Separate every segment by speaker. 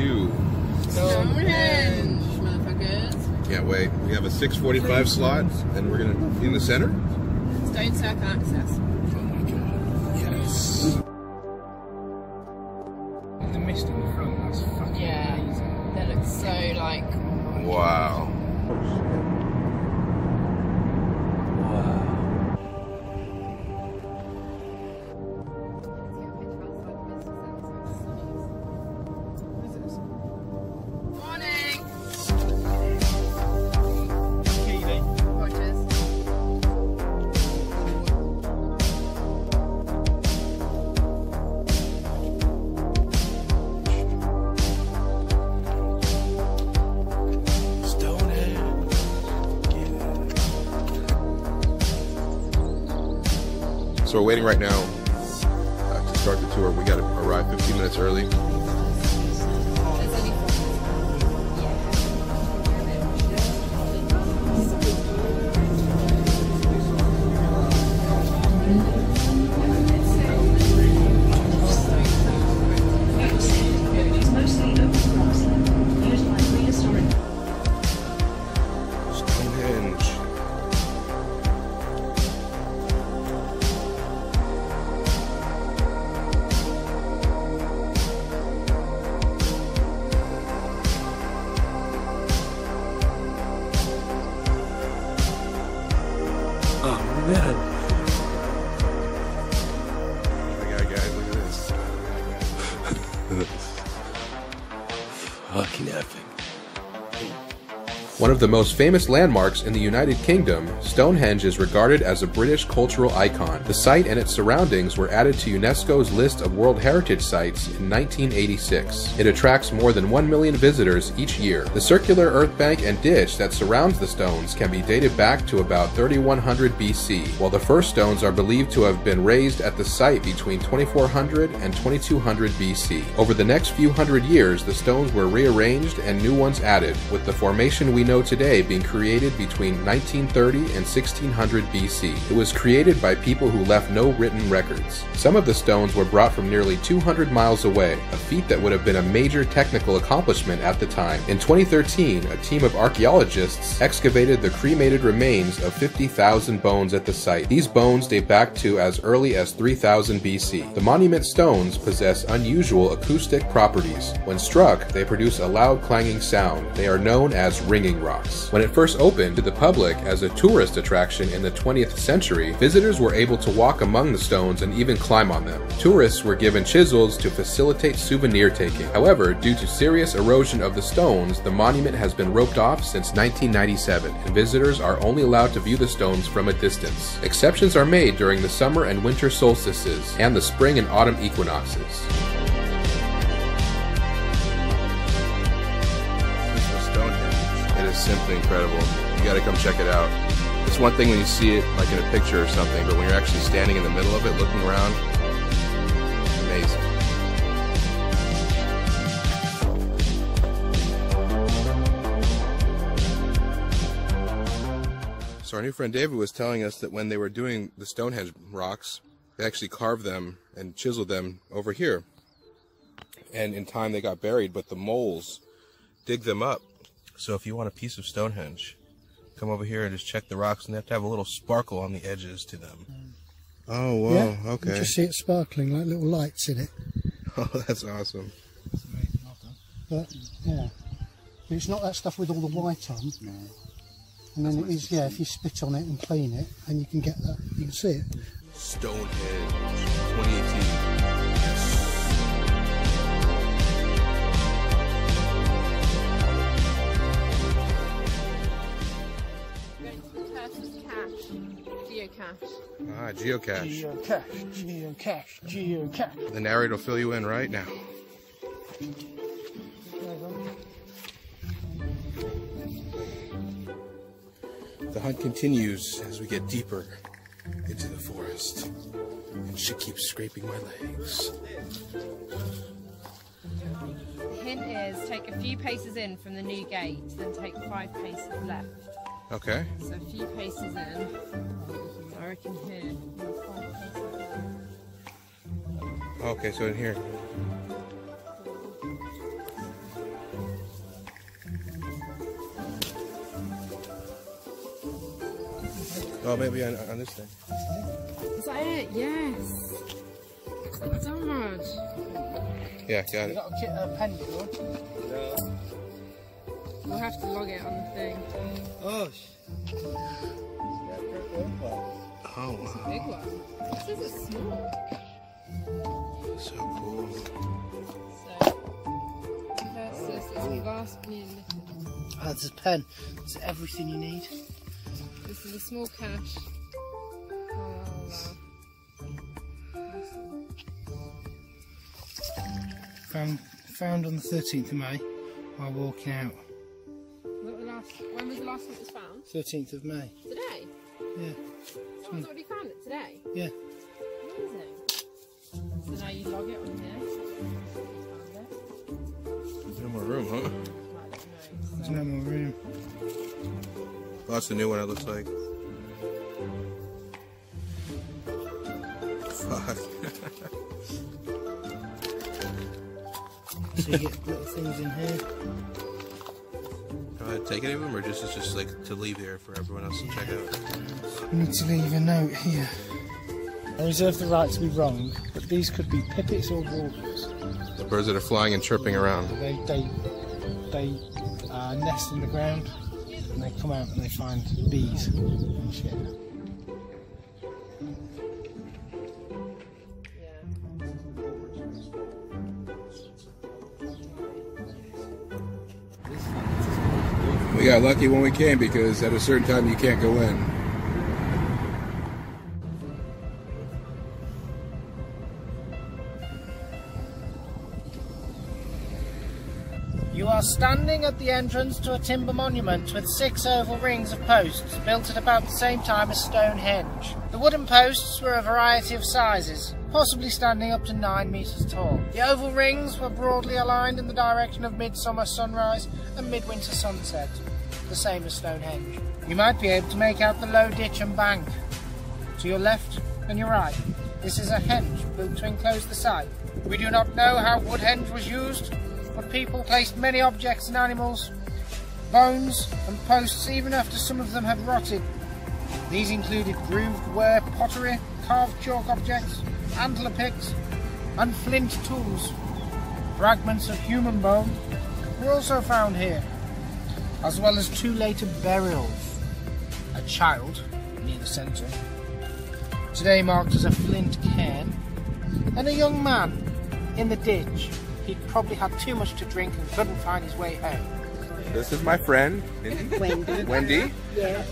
Speaker 1: to.
Speaker 2: Stonehenge, motherfuckers.
Speaker 1: Can't wait. We have a 6:45 slot, and we're gonna be in the center.
Speaker 2: Stone Circle access.
Speaker 1: Oh my god! Yes.
Speaker 3: And the mist in the front, that's fucking
Speaker 2: Yeah.
Speaker 3: amazing.
Speaker 2: That looks so like.
Speaker 1: Wow. Waiting right now uh, to start the tour. We got to arrive 15 minutes early. One of the most famous landmarks in the United Kingdom, Stonehenge is regarded as a British cultural icon. The site and its surroundings were added to UNESCO's list of World Heritage Sites in 1986. It attracts more than 1 million visitors each year. The circular earth bank and ditch that surrounds the stones can be dated back to about 3100 BC, while the first stones are believed to have been raised at the site between 2400 and 2200 BC. Over the next few hundred years, the stones were rearranged and new ones added, with the formation we know today being created between 1930 and 1600 BC. It was created by people who left no written records. Some of the stones were brought from nearly 200 miles away, a feat that would have been a major technical accomplishment at the time. In 2013, a team of archaeologists excavated the cremated remains of 50,000 bones at the site. These bones date back to as early as 3000 BC. The monument stones possess unusual acoustic properties. When struck, they produce a loud clanging sound. They are known as ringing rocks. When it first opened to the public as a tourist attraction in the 20th century, visitors were able to walk among the stones and even climb on them. Tourists were given chisels to facilitate souvenir taking. However, due to serious erosion of the stones, the monument has been roped off since 1997, and visitors are only allowed to view the stones from a distance. Exceptions are made during the summer and winter solstices and the spring and autumn equinoxes. Simply incredible. You gotta come check it out. It's one thing when you see it like in a picture or something, but when you're actually standing in the middle of it looking around, amazing. So our new friend David was telling us that when they were doing the Stonehenge rocks, they actually carved them and chiseled them over here. And in time they got buried, but the moles dig them up. So if you want a piece of Stonehenge, come over here and just check the rocks, and they have to have a little sparkle on the edges to them. Oh, wow.
Speaker 4: yeah, You just see it sparkling like little lights in it.
Speaker 1: Oh, that's awesome. That's amazing.
Speaker 4: Well but yeah, but it's not that stuff with all the white on. No. And then it is, yeah, if you spit on it and clean it, and you can get that, you can see it.
Speaker 1: Stonehenge 2018. Ah, geocache.
Speaker 4: Geocache, geocache, geocache.
Speaker 1: The narrator will fill you in right now. The hunt continues as we get deeper into the forest. And she keeps scraping my legs.
Speaker 2: The hint is take a few paces in from the new gate, then take five paces left.
Speaker 1: Okay.
Speaker 2: So a few paces in. I can.
Speaker 1: Okay, so in here.
Speaker 5: Oh, maybe on, on this thing.
Speaker 2: Is that it? Yes. So much.
Speaker 5: Yeah, got it.
Speaker 3: You got a, pen, No.
Speaker 2: We'll have to log it on the thing.
Speaker 3: Oh,
Speaker 5: Oh, wow.
Speaker 2: It's a big one. This is a small.
Speaker 5: So cool.
Speaker 2: So, versus is vast munitions.
Speaker 3: oh, there's a pen. It's everything you need.
Speaker 2: This is a small cache. Oh,
Speaker 3: Found found on the 13th of May while walking out.
Speaker 2: What the last, when was the last one it was found?
Speaker 3: 13th of May.
Speaker 2: Today?
Speaker 3: Yeah,
Speaker 2: Someone's already found it today?
Speaker 3: yeah.
Speaker 2: Amazing. So now you log it on here. Found it.
Speaker 5: No more room, huh?
Speaker 2: No.
Speaker 3: There's no more room.
Speaker 5: Well, that's the new one, it looks like. Fuck.
Speaker 3: So you get little things in here.
Speaker 5: Am I take any of them, or just it's just like to leave here for everyone else to check out?
Speaker 3: You need to leave a note here. I reserve the right to be wrong, but these could be pipits or warblers.
Speaker 5: The birds that are flying and chirping around.
Speaker 3: They they they uh, nest in the ground and they come out and they find bees and shit.
Speaker 5: We got lucky when we came because at a certain time you can't go in.
Speaker 3: You are standing at the entrance to a timber monument with six oval rings of posts built at about the same time as Stonehenge. The wooden posts were a variety of sizes, possibly standing up to 9 metres tall. The oval rings were broadly aligned in the direction of midsummer sunrise and midwinter sunset, the same as Stonehenge. You might be able to make out the low ditch and bank. To your left and your right, this is a henge built to enclose the site. We do not know how Woodhenge was used, but people placed many objects and animals, bones and posts even after some of them had rotted. These included grooved ware pottery, carved chalk objects, antler picks, and flint tools. Fragments of human bone were also found here, as well as two later burials. A child near the centre, today marked as a flint cairn, and a young man in the ditch. He'd probably had too much to drink and couldn't find his way home.
Speaker 5: This is my friend,
Speaker 6: Wendy.
Speaker 5: Wendy,
Speaker 6: Yeah.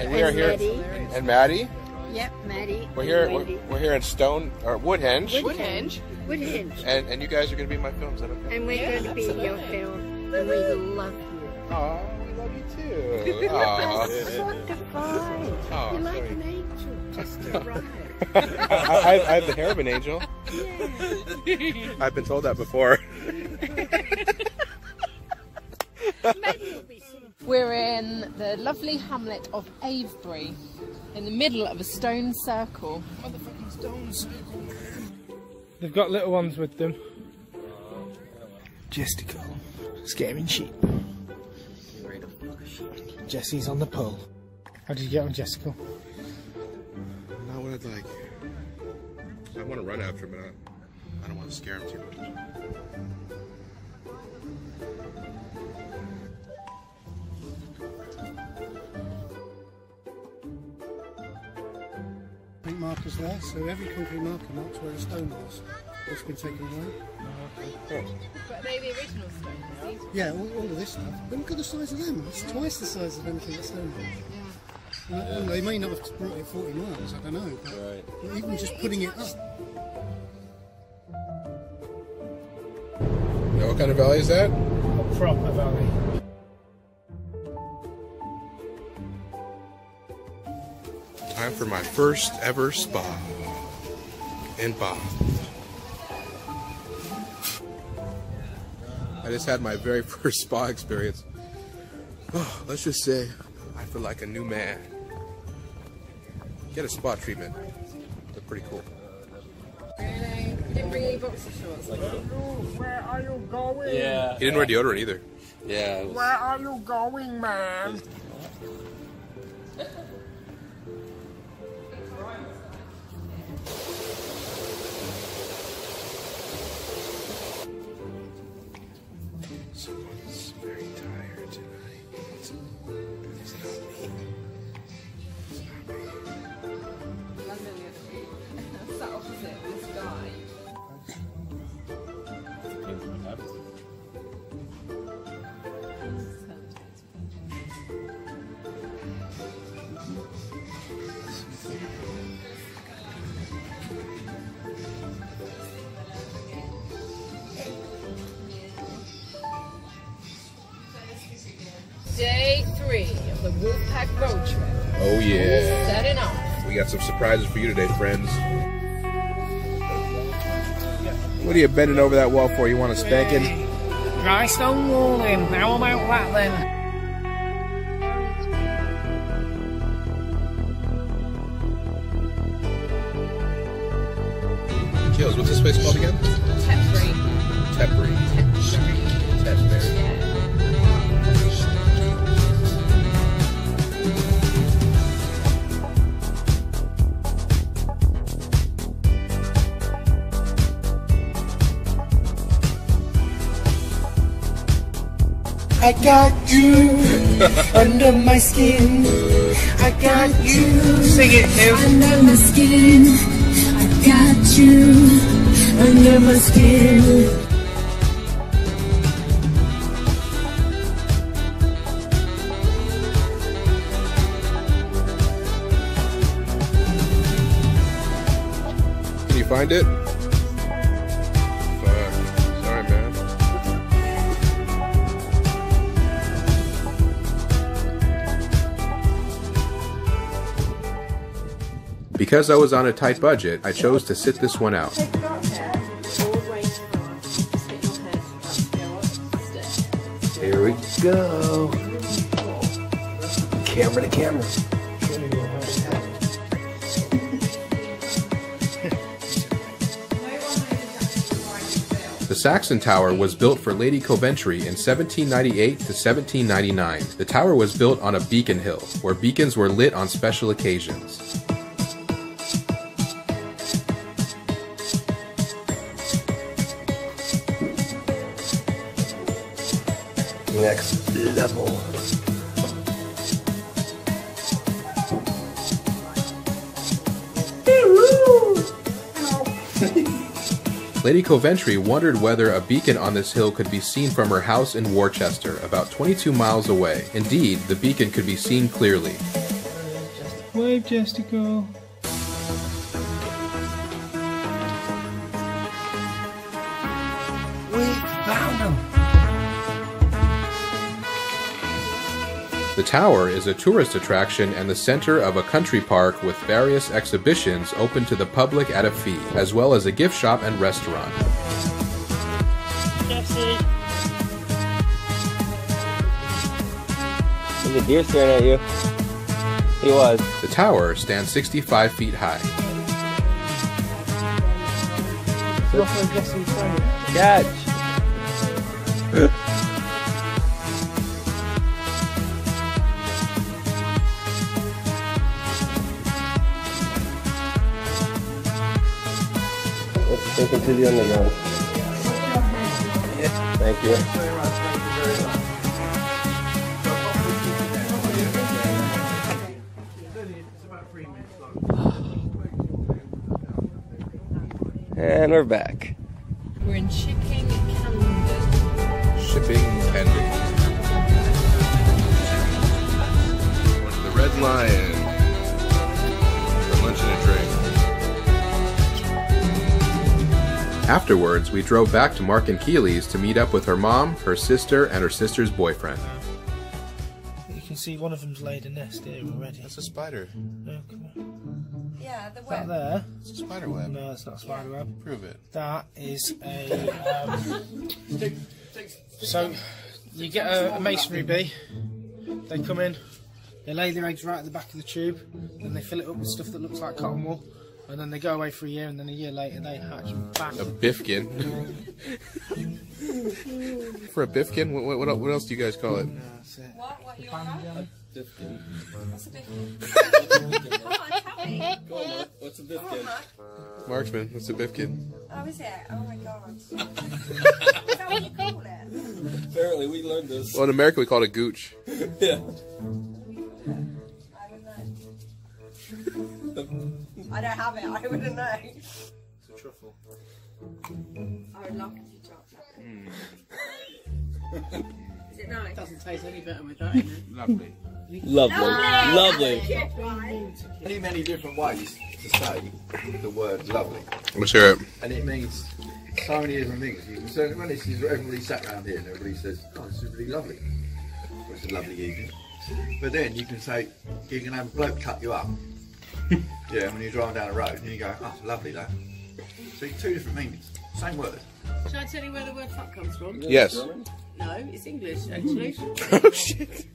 Speaker 5: and we are here.
Speaker 6: Maddie.
Speaker 5: And Maddie.
Speaker 6: Yep, Maddie.
Speaker 5: We're here. We're, we're here in Stone or Woodhenge,
Speaker 2: Woodhenge.
Speaker 6: Woodhenge.
Speaker 5: and and you guys are going to be in my film. Is that okay?
Speaker 6: And we're going to be in your film. And we love you.
Speaker 5: Oh, we love you too. Aw.
Speaker 6: Wonderful.
Speaker 5: Oh,
Speaker 6: You're like an angel just arrived.
Speaker 5: I, I, I have the hair of an angel. I've been told that before.
Speaker 6: Maybe you'll be soon.
Speaker 2: We're in the lovely hamlet of Avebury, in the middle of a stone circle.
Speaker 3: Motherfucking stones. They've got little ones with them. Jessica. Scaring sheep. Jesse's on the pull. How did you get on Jessica?
Speaker 5: Not what I'd like. I want to run after him, but I, I don't want to scare him too much.
Speaker 3: Concrete markers there, so every concrete marker marks where a stone was. It's been taken away.
Speaker 2: But they the original stones.
Speaker 3: Yeah, all, all of this stuff. But look at the size of them. It's twice the size of anything at Stonehenge. And- and they may not have brought it 40 miles, I don't know. But, but even just putting it up.
Speaker 5: Now, what kind of valley is that?
Speaker 3: A Proper valley.
Speaker 5: Time for my first ever spa in Bath. I just had my very first spa experience. Oh, let's just say I feel like a new man. Get a spa treatment. They're pretty cool.
Speaker 2: Didn't bring any boxer shorts.
Speaker 7: Where are you going?
Speaker 8: Yeah.
Speaker 5: He didn't wear deodorant either.
Speaker 8: Yeah. was-
Speaker 7: Where are you going, man? The Wolfpack road trip.
Speaker 1: Oh yeah.
Speaker 7: Setting off.
Speaker 1: We got some surprises for you today, friends. What are you bending over that wall for? You want a spanking?
Speaker 3: Dry stone walling. How about that then?
Speaker 9: I got you under my skin. I got you.
Speaker 3: Sing it, Neil.
Speaker 9: Under my skin. I got you under my skin.
Speaker 1: Can you find it? Because I was on a tight budget, I chose to sit this one out.
Speaker 8: Here we go. Camera to camera.
Speaker 1: The Saxon Tower was built for Lady Coventry in 1798 to 1799. The tower was built on a beacon hill, where beacons were lit on special occasions.
Speaker 8: Next level.
Speaker 1: Lady Coventry wondered whether a beacon on this hill could be seen from her house in Worcester, about 22 miles away. Indeed, the beacon could be seen clearly.
Speaker 3: Wave, Jessica.
Speaker 1: The tower is a tourist attraction and the center of a country park with various exhibitions open to the public at a fee, as well as a gift shop and restaurant.
Speaker 3: Jesse.
Speaker 10: There's a deer staring at you. He was.
Speaker 1: The tower stands 65 feet high.
Speaker 10: Catch. Let's sink into the. Thank you. And we're back.
Speaker 7: We're in Chipping, Campden.
Speaker 1: Shipping pending. The Red Lion Afterwards, we drove back to Mark and Keeley's to meet up with her mom, her sister, and her sister's boyfriend.
Speaker 3: You can see one of them's laid a nest here already.
Speaker 1: That's a spider.
Speaker 3: Oh, come on.
Speaker 7: Yeah, the
Speaker 3: That there?
Speaker 1: It's a spider web.
Speaker 3: No, it's not a spider web.
Speaker 1: Prove it.
Speaker 3: That is a. Um, so, you get a, a masonry bee. They come in, they lay their eggs right at the back of the tube, then they fill it up with stuff that looks like cotton wool, and then they go away for a year, and then a year later they hatch back.
Speaker 1: A bifkin. For a bifkin, what, what, what else do you guys call it?
Speaker 3: That's it.
Speaker 7: What? What you on? What's a bifkin? Come on, tell me.
Speaker 10: What's a biscuit?
Speaker 1: Marksman, what's a bifkin?
Speaker 7: Oh, is it? Oh my god. is that what you call it?
Speaker 10: Apparently, we learned this.
Speaker 1: Well, in America, we call it a gooch.
Speaker 10: Yeah.
Speaker 7: I don't know. I don't have it. I wouldn't know.
Speaker 3: It's a truffle.
Speaker 7: I would love if you dropped that. Is it nice?
Speaker 5: It Doesn't taste any better with that in it.
Speaker 1: Lovely.
Speaker 10: Lovely. Lovely.
Speaker 8: Many, many different ways to say the word lovely.
Speaker 1: Let's hear it.
Speaker 8: And it means so many different things. You can certainly, when this is everybody sat around here and everybody says, oh, this is really lovely. Well, it's a lovely evening. But then you can say you can have a bloke cut you up. yeah, when you're driving down the road and you go, oh, lovely that. See, two different meanings, same word.
Speaker 6: Shall I tell you where the word fuck comes from?
Speaker 5: Yes.
Speaker 6: No, it's English actually.
Speaker 5: oh shit.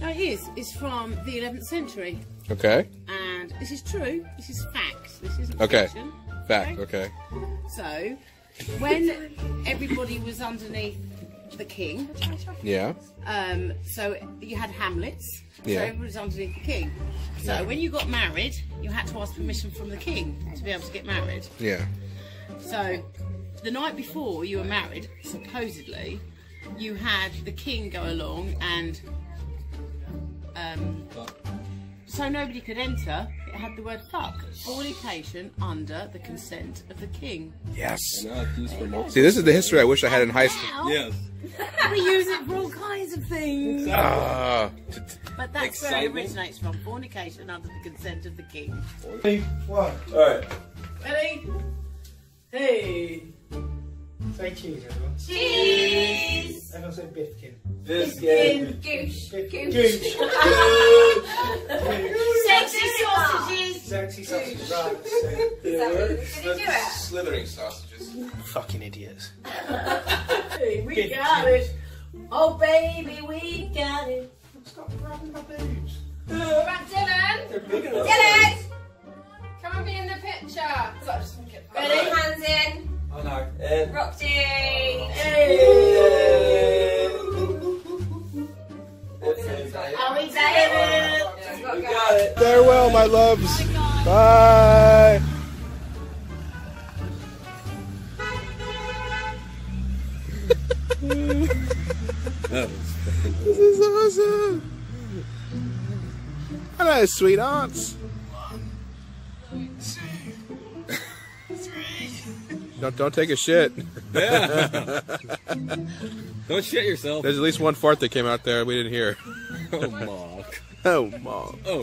Speaker 6: no, it is. It's from the 11th century.
Speaker 5: Okay.
Speaker 6: And this is true. This is fact. This isn't
Speaker 5: Okay.
Speaker 6: fiction.
Speaker 5: Fact. Okay.
Speaker 6: So, when everybody was underneath the king,
Speaker 5: Yeah.
Speaker 6: um, so you had hamlets.
Speaker 5: Yeah.
Speaker 6: So everybody was underneath the king. So when you got married, you had to ask permission from the king to be able to get married.
Speaker 5: Yeah.
Speaker 6: So the night before you were married, supposedly, you had the king go along and um, so nobody could enter. It had the word fuck. Fornication under the consent of the king.
Speaker 5: Yes.
Speaker 11: Not used for multiple.
Speaker 5: See, this is the history I wish I had in high school.
Speaker 11: Yes.
Speaker 6: we use it for all kinds of things.
Speaker 5: Ah.
Speaker 6: But that's where it originates from. Fornication under the consent of the king.
Speaker 7: One.
Speaker 11: Alright.
Speaker 6: Ready? Hey.
Speaker 7: Say cheese, everyone.
Speaker 2: Cheese!
Speaker 7: Everyone say Bifkin.
Speaker 11: Biscuit.
Speaker 2: Goosh.
Speaker 7: Gooch.
Speaker 2: Sexy sausages!
Speaker 7: Sexy sausage. Right. so-
Speaker 2: Did he do it?
Speaker 5: Slithering sausages.
Speaker 7: Fucking idiots.
Speaker 6: We got it. Oh, baby, we got it.
Speaker 7: Stop grabbing my boobs.
Speaker 2: Uh, what about Dylan?
Speaker 11: They're big enough.
Speaker 2: Dylan! Come and be in the picture. Ready? Hands in.
Speaker 11: Oh no. Eh. And
Speaker 2: Roxy! Are we there?
Speaker 11: we got it.
Speaker 5: Farewell, my loves. Oh Bye. This is awesome. Hello, sweethearts. Don't don't take a shit.
Speaker 11: Don't shit yourself.
Speaker 5: There's at least one fart that came out there we didn't hear.
Speaker 11: Oh, Mark.
Speaker 5: Oh, mom.
Speaker 11: Oh.